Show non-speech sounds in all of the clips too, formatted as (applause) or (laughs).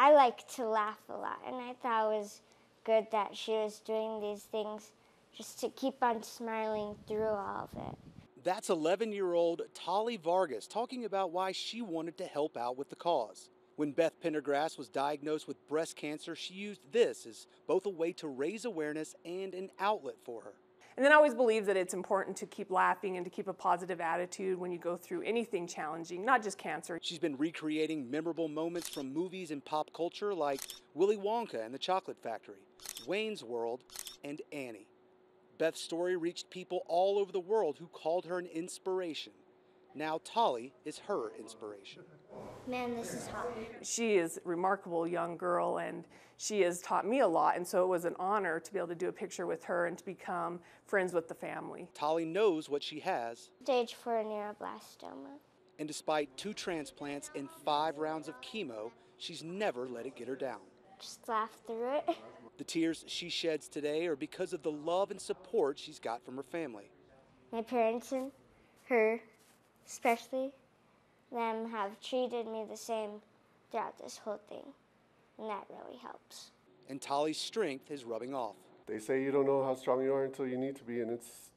I like to laugh a lot, and I thought it was good that she was doing these things just to keep on smiling through all of it. That's 11 year old Tolly Vargas talking about why she wanted to help out with the cause. When Beth Pendergrass was diagnosed with breast cancer, she used this as both a way to raise awareness and an outlet for her. And then I always believe that it's important to keep laughing and to keep a positive attitude when you go through anything challenging, not just cancer. She's been recreating memorable moments from movies and pop culture like Willy Wonka and the Chocolate Factory, Wayne's World, and Annie. Beth's story reached people all over the world who called her an inspiration. Now Tolly is her inspiration. Man, this is hot. She is a remarkable young girl and she has taught me a lot and so it was an honor to be able to do a picture with her and to become friends with the family. Tolly knows what she has. Stage 4 neuroblastoma. And despite two transplants and five rounds of chemo, she's never let it get her down. Just laugh through it. (laughs) The tears she sheds today are because of the love and support she's got from her family. My parents and her, especially, them have treated me the same throughout this whole thing, and that really helps. And Tolly's strength is rubbing off. They say you don't know how strong you are until you need to be, and it's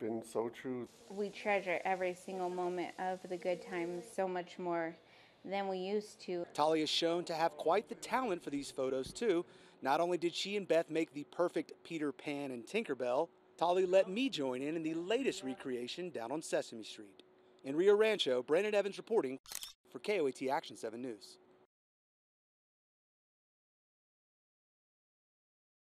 been so true. We treasure every single moment of the good times so much more than we used to. Tolly is shown to have quite the talent for these photos, too. Not only did she and Beth make the perfect Peter Pan and Tinkerbell, Tolly let me join in in the latest recreation down on Sesame Street. In Rio Rancho, Brandon Evans reporting for KOAT Action 7 News.